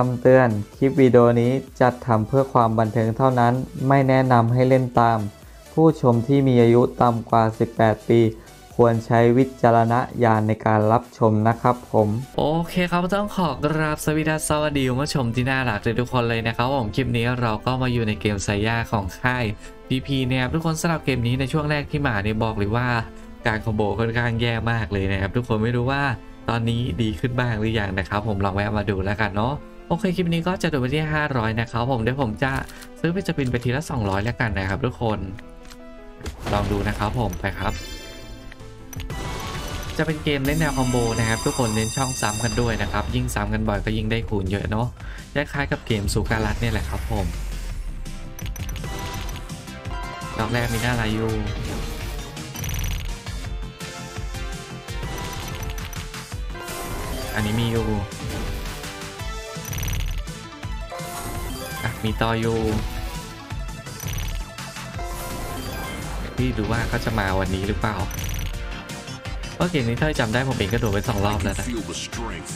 คำเตือน คลิปวิดีโอนี้จัดทำเพื่อความบันเทิงเท่านั้น ไม่แนะนำให้เล่นตาม ผู้ชมที่มีอายุต่ำกว่า 18 ปี ควรใช้วิจารณญาณในการรับชมนะครับผม โอเคครับต้องขอกราบสวัสดีสวัสดีคุณผู้ชมที่น่ารักทุกคนเลยนะครับผมคลิปนี้เราก็มาอยู่ในเกมไซย่าของค่าย PP นะครับทุกคนสำหรับเกมนี้ในช่วงแรกที่มาเนี่ยบอกเลยว่าการคอมโบค่อนข้างแย่มากเลยนะครับทุกคนไม่รู้ว่าตอนนี้ดีขึ้นบ้างหรือยังนะครับ ผมลองแวะมาดูแล้วกันเนาะ โอเคคลิปนี้ก็จะดูไปที่ 500 นะครับผมเดี๋ยวผมจะซื้อไปจะเป็นไปทีละ 200 แล้วกันนะครับทุกคนลองดูนะครับผมไปครับ จะเป็นเกมเล่นแนวคอมโบนะครับ ทุกคนเน้นช่องซ้ำกันด้วยนะครับ ยิ่งซ้ำกันบ่อยก็ยิ่งได้คูณเยอะเนาะคล้ายๆกับเกมซูการัตเนี่ยแหละครับผมดอกแรกมีหน้าลายูอันนี้มียูอะ มีต่อยูพี่ดูว่าเขาจะมาวันนี้หรือเปล่าเพราะเกมนี้ถ้าจำได้ผมเองก็โดนไปสองรอบแล้วนะ Feel the strength.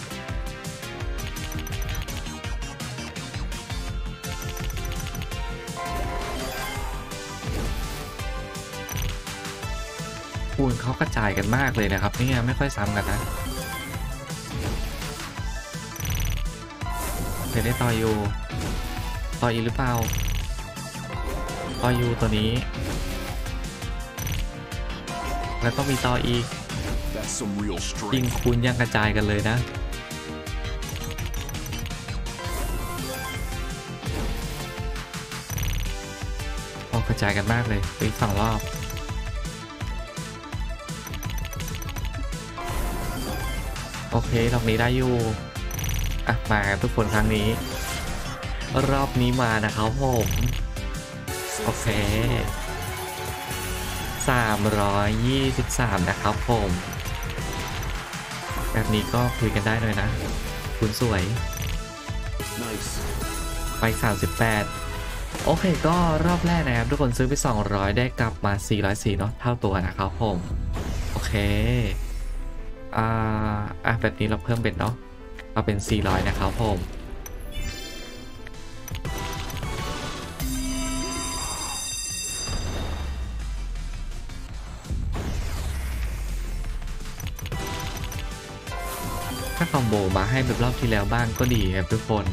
คูณเขากระจายกันมากเลยนะครับเนี่ยไม่ค่อยซ้ำกันนะเดี๋ยวได้ต่ออยู่ ต่ออีกหรือเปล่าต่ออยู่ตัวนี้ แล้วก็มีต่ออีก That's some real ยิง strength. คูณยังกระจายกันเลยนะโอ้กระจายกันมากเลยอีกสองรอบโอเครอบนี้ได้อยู่ อะ มากันทุกคนครั้งนี้ รอบนี้มานะครับผม โอเค 323 นะครับผม แบบนี้ก็คุยกันได้เลยนะ คุณสวย Nice. ไป 38 โอเคก็รอบแรกนะครับ ทุกคนซื้อไป 200 ได้กลับมา 404 เนาะเท่าตัวนะครับผม โอเค อ่าอะแบบนี้เราเพิ่มเป็นเนาะ เอาเป็น 400 นะครับผม คอมโบมาให้แบบรอบที่แล้วบ้างก็ดีครับทุกคน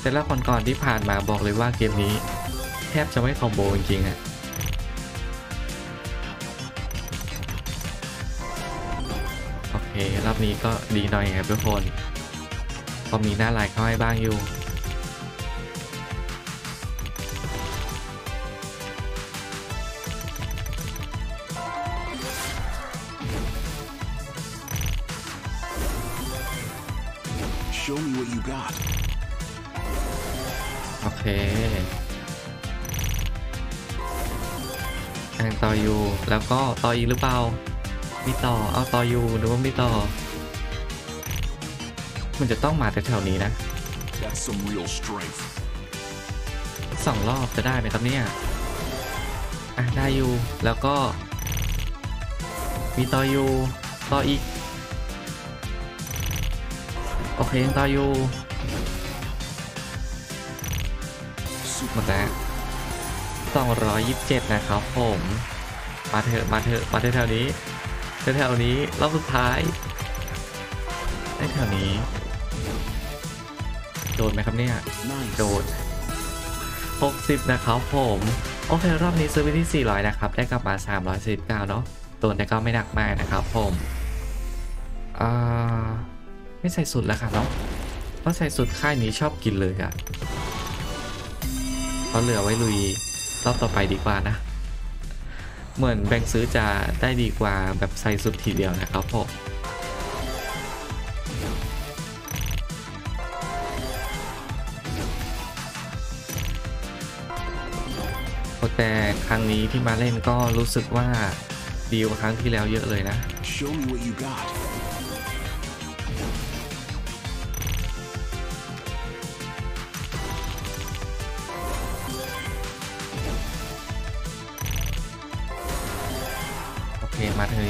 แต่ละคนก่อนๆที่ผ่านมาบอกเลยว่าเกมนี้ แทบจะไม่คอมโบจริงๆอะโอเครอบนี้ก็ดีหน่อยครับทุกคนพอมีหน้าลายเข้าให้บ้างอยู่ Show me what you got. โอเคแทงต่ออยู่ แล้วก็ต่ออีกหรือเปล่า มีต่อ เอาต่ออยู่หรือว่าไม่ต่อ มันจะต้องมาแถวๆนี้นะ That's some real strength. สองรอบจะได้ไหมครับเนี่ย อะได้อยู่ แล้วก็ มีต่ออยู่ ต่ออีก โอเคยังต่ออยู่หมดแล้ว227 นะครับผม มาเถอะ มาเถอะ มาแถวๆนี้แถวๆนี้ รอบสุดท้ายได้แถวนี้ โดนไหมครับเนี่ย Nice. โดด60 นะครับผม โอเค รอบนี้ซื้อไปที่ 400 นะครับ ได้กลับมา 349 เนาะตัวนี้ก็ไม่หนักมากนะครับผม อ่า ไม่ใส่สุดแล้วค่ะเนาะเพราะใส่สุดค่ายนี้ชอบกินเลยอะเขาเหลือไว้ลุยรอบต่อไปดีกว่านะ เหมือนแบ่งซื้อจะได้ดีกว่าแบบใส่สุดทีเดียวนะครับผมแต่ครั้งนี้ที่มาเล่นก็รู้สึกว่าดีกว่าครั้งที่แล้วเยอะเลยนะ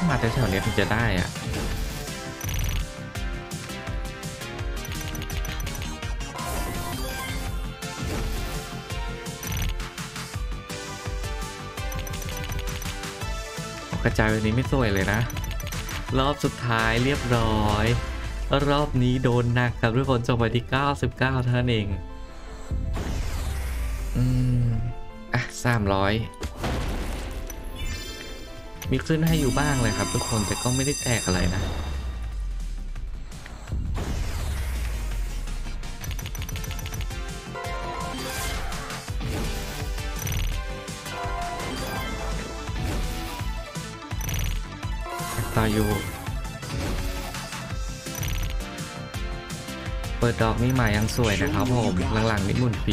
ต้องมาแถวๆนี้ถึงจะได้อะกระจายแบบนี้ไม่สวยเลยนะ รอบสุดท้ายเรียบร้อย รอบนี้โดนหนักครับทุกคนจบไปที่ 99 เท่านั้นเอง อืม อะ 300 มีขึ้นให้อยู่บ้างเลยครับ ทุกคนแต่ก็ไม่ได้แตกอะไรนะต่ออยู่ เปิดดอกนี่มายังสวยนะครับผม หลังๆนี่มุนฟ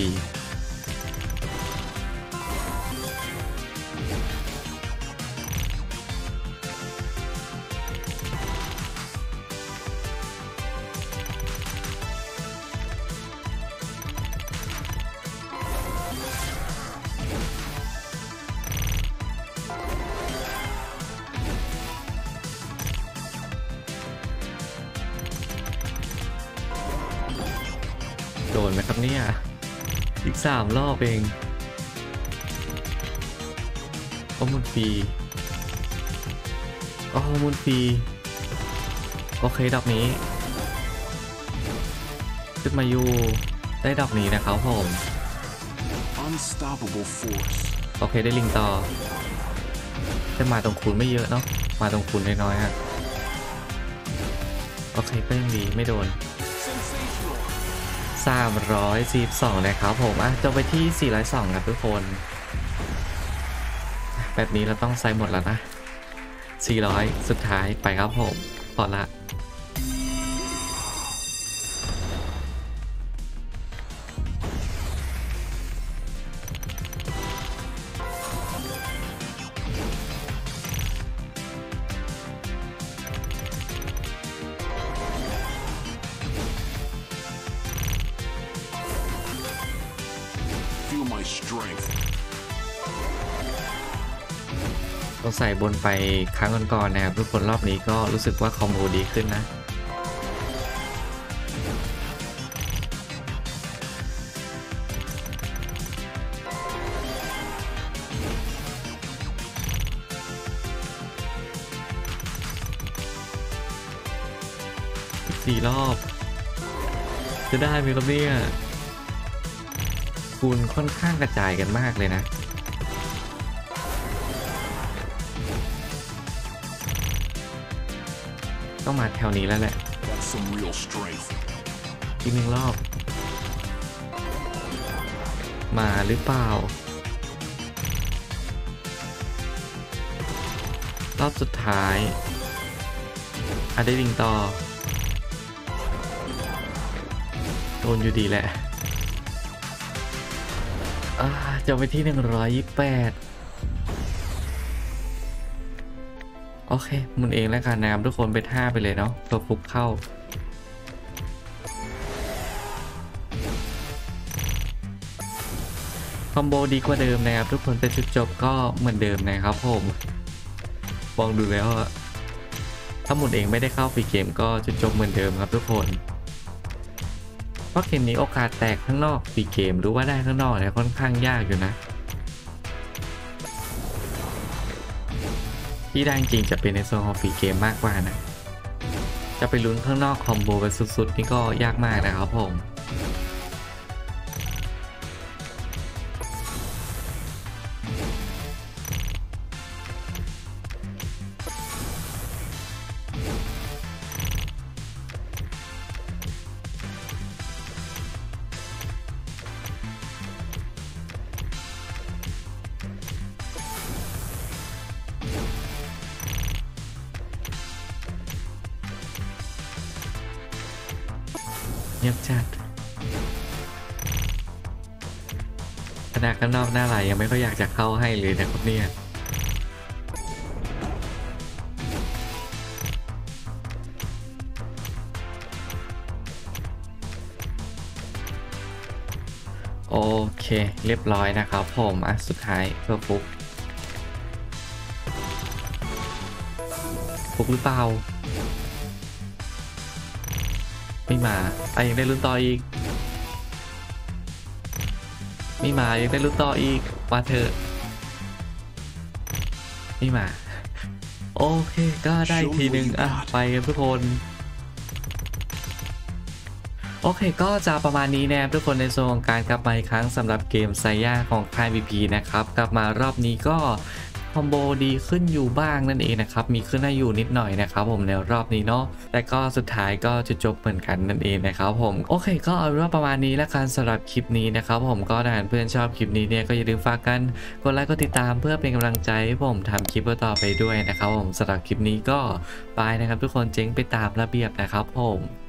โดนไหมครับเนี่ย อีกสามรอบเองข้อมูลฟรีก็ข้อมูลฟรีโอเคดอกนี้ขึ้นมาอยู่ได้ดอกนี้นะครับผม Unstoppable force. โอเคได้ลิงต่อจะมาตรงคูณไม่เยอะเนาะมาตรงคูณน้อยๆฮะโอเคก็ยังดีไม่โดน 342 นะครับผม อะจบไปที่ 402ครับทุกคน แบบนี้เราต้องใส่หมดแล้วนะ 400 สุดท้ายไปครับผม พอละ เราใส่บนไปครั้งก่อนๆนะครับ ทุกคนรอบนี้ก็รู้สึกว่าคอมโบดีขึ้นนะ สี่รอบ จะได้ไหมครับเนี่ยคุณค่อนข้างกระจายกันมากเลยนะ ต้องมาแถวนี้แล้วแหละอีกหนึ่งรอบ มาหรือเปล่า รอบสุดท้ายอะได้ดิงต่อ โดนอยู่ดีแหละอ่าจะไปที่ 128 เคหมุนเองแล้วกันนะครับทุกคนไปท่าไปเลยเนาะตัวฟุกเข้าคอมโบดีกว่าเดิมนะครับ ทุกคนแต่จุดจบก็เหมือนเดิมนะครับผมมองดูแล้วถ้าหมุนเองไม่ได้เข้า free game ก็จุดจบเหมือนเดิมครับทุกคนเพราะเกมนี้โอกาสแตกข้างนอก free game หรือว่าได้ข้างนอกเนี่ยค่อนข้างยากอยู่นะ ที่ได้จริงจะเป็นในโซนของ free game มากกว่านะ จะไปลุ้นข้างนอก combo กันสุดๆ นี่ก็ยากมากนะครับผม งียบจัดขนาดข้างนอกหน้าไหลยังไม่ค่อยอยากจะเข้าให้เลยนะครับเนี่ยโอเค เรียบร้อยนะครับผมอะสุดท้ายเพื่อฟุกฟุกหรือเปล่า ไม่มาอะยังได้ลุ้นต่ออีก ไม่มายังได้ลุ้นต่ออีกมาเถอะไม่มา โอเคก็ได้อีกทีหนึ่งอะไปกันทุกคนโอเคก็จะประมาณนี้นะครับทุกคนในส่วนของการกลับมาอีกครั้งสำหรับเกมไซย่าของค่าย VP นะครับ กลับมารอบนี้ก็ค อมโบดีขึ้นอยู่บ้างนั่นเองนะครับ มีขึ้นให้อยู่นิดหน่อยนะครับผมในรอบนี้เนาะแต่ก็สุดท้ายก็จะจบเหมือนกันนั่นเองนะครับผมโอเค ก็เอาเป็นว่าประมาณนี้แล้วกันสำหรับคลิปนี้นะครับผมก็ถ้าเพื่อนชอบคลิปนี้เนี่ยก็อย่าลืมฝากกันกดไลค์กดติดตามเพื่อเป็นกำลังใจให้ผมทำคลิปต่อไปด้วยนะครับผมสำหรับคลิปนี้ก็บายนะครับ ทุกคนเจ๊งไปตามระเบียบนะครับผม